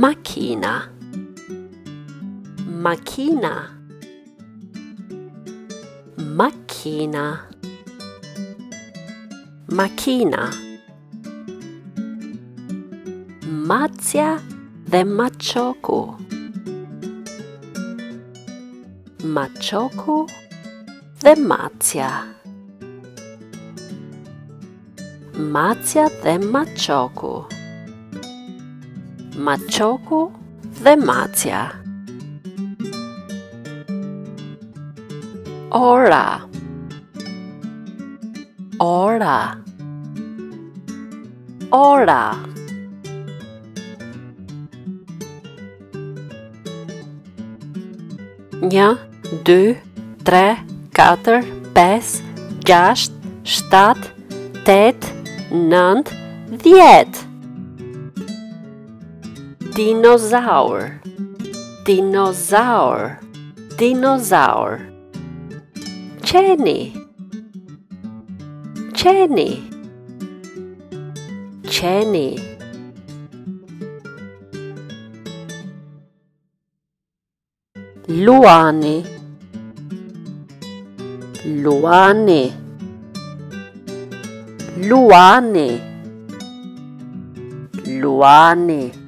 macchina macchina macchina macchina Macja dhe Machoku. Machoku dhe Macja Macja dhe Machoku Machoku dhe Macja. Ora. Ora. Ora. Një, dy, tre, katër, pes, gjasht, shtat, tet, nënd, dhjet Dinosaur. Dinosaur. Dinosaur. Qeni Qeni Qeni Luani. Luani. Luani. Luani